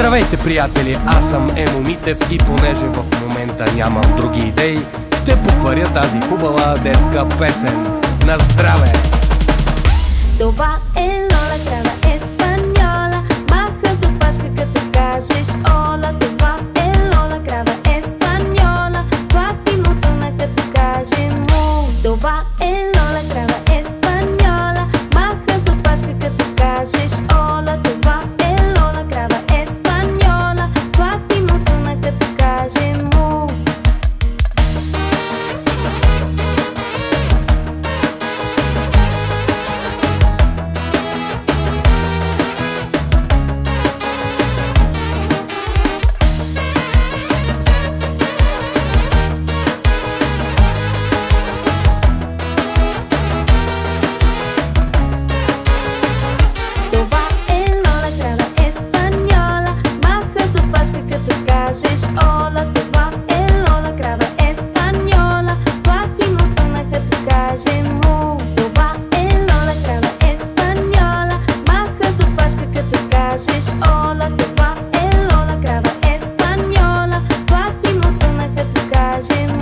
Здравейте, приятели! Аз съм Емо Митев и понеже в момента нямам други идеи, ще покваря тази хубава детска песен. На здраве! Това е Лола, крава е еспаньола, маха с като кажеш Ола. Това е Лола, крава е еспаньола, клати му като каже му. Това 하지만